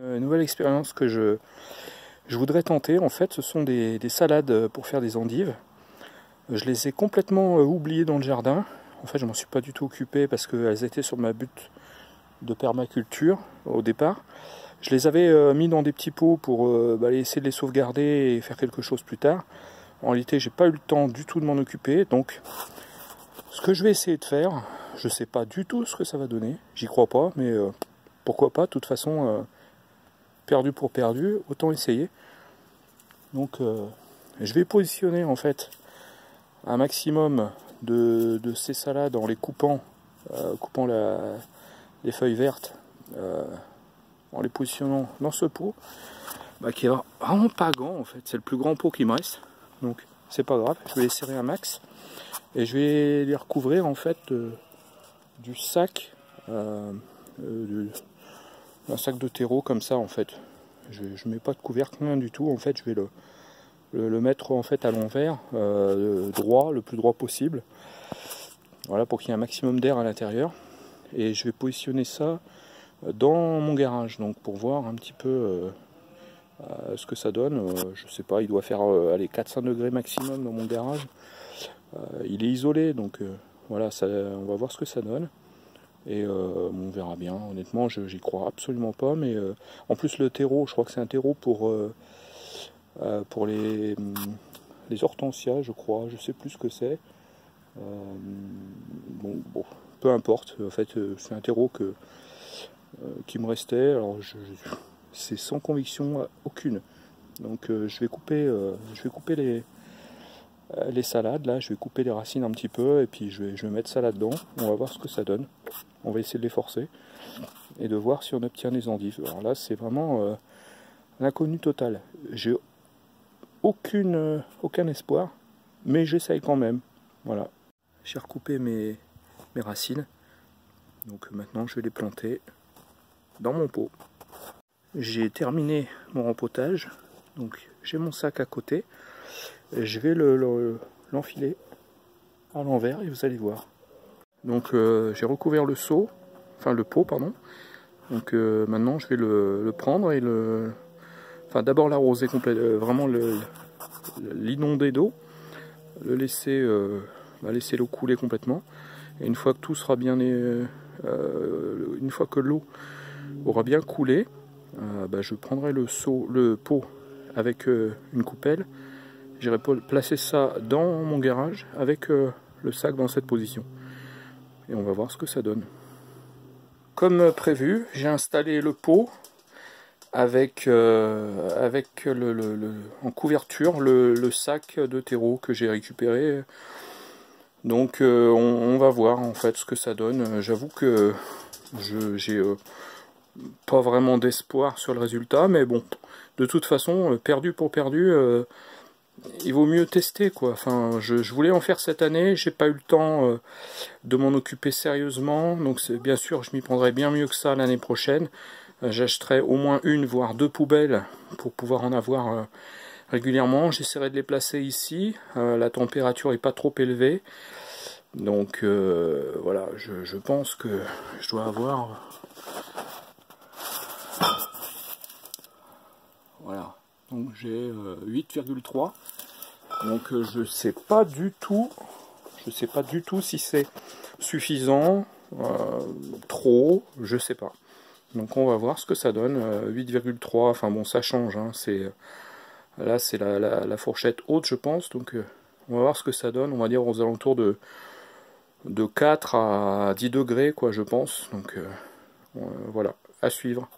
Une nouvelle expérience que je, voudrais tenter, en fait, ce sont des, salades pour faire des endives. Je les ai complètement oubliées dans le jardin. En fait, je m'en suis pas du tout occupé parce qu'elles étaient sur ma butte de permaculture au départ. Je les avais mis dans des petits pots pour bah, essayer de les sauvegarder et faire quelque chose plus tard. En réalité, j'ai pas eu le temps du tout de m'en occuper. Donc, ce que je vais essayer de faire, je sais pas du tout ce que ça va donner. J'y crois pas, mais pourquoi pas. De toute façon, perdu pour perdu, autant essayer. Donc euh, je vais positionner en fait un maximum de, ces salades en les coupant, euh, coupant les feuilles vertes, euh, en les positionnant dans ce pot, bah, qui est vraiment pas grand en fait, c'est le plus grand pot qui me reste, donc c'est pas grave, je vais les serrer un max. Et je vais les recouvrir en fait du sac un sac de terreau comme ça en fait. Je ne mets pas de couvercle, rien du tout. En fait, je vais le, mettre en fait à l'envers, euh, droit, le plus droit possible. Voilà, pour qu'il y ait un maximum d'air à l'intérieur. Et je vais positionner ça dans mon garage, donc pour voir un petit peu euh, euh, ce que ça donne. je sais pas, il doit faire aller 400 degrés maximum dans mon garage. il est isolé, donc voilà, on va voir ce que ça donne. Et euh, on verra bien. Honnêtement, j'y crois absolument pas. Mais euh, en plus, le terreau, je crois que c'est un terreau pour, euh, pour les, les hortensias, je crois. Je sais plus ce que c'est. Bon, bon, peu importe. En fait, c'est un terreau que, qui me restait. Alors, c'est sans conviction aucune. Donc, je vais couper, je vais couper les, les salades. Là, je vais couper les racines un petit peu et puis je vais, je vais mettre ça là-dedans. On va voir ce que ça donne. On va essayer de les forcer et de voir si on obtient des endives. Alors là, c'est vraiment euh, l'inconnu total. J'ai aucune, euh, aucun espoir, mais j'essaye quand même. Voilà. J'ai recoupé mes, mes racines. Donc maintenant, je vais les planter dans mon pot. J'ai terminé mon rempotage. Donc j'ai mon sac à côté. Je vais l'enfiler le, à l'envers et vous allez voir. Donc euh, j'ai recouvert le seau, enfin le pot pardon. Donc euh, maintenant je vais le, prendre et le, enfin d'abord l'arroser complètement, euh, vraiment l'inonder d'eau, le laisser, bah, laisser l'eau couler complètement. Et une fois que tout sera bien, une fois que l'eau aura bien coulé, bah, je prendrai le seau, le pot avec une coupelle. J'irai placer ça dans mon garage avec le sac dans cette position et on va voir ce que ça donne. Comme prévu, j'ai installé le pot avec, euh, avec le, en couverture le, sac de terreau que j'ai récupéré. Donc euh, on, va voir en fait ce que ça donne. J'avoue que je j'ai euh, pas vraiment d'espoir sur le résultat, mais bon, de toute façon, perdu pour perdu, il vaut mieux tester quoi. Enfin, je, voulais en faire cette année, j'ai pas eu le temps euh, de m'en occuper sérieusement, donc bien sûr je m'y prendrai bien mieux que ça l'année prochaine. Euh, j'achèterai au moins une voire deux poubelles pour pouvoir en avoir euh, régulièrement. J'essaierai de les placer ici. la température est pas trop élevée, donc voilà. Je, je pense que je dois avoir voilà j'ai 8,3 euh, donc euh, je sais pas du tout je sais pas du tout si c'est suffisant euh, trop je sais pas. Donc on va voir ce que ça donne 8,3 enfin bon ça change hein, c'est là c'est la, fourchette haute je pense. Donc on va voir ce que ça donne. On va dire aux alentours de de 4 à 10 degrés quoi je pense. Donc voilà à suivre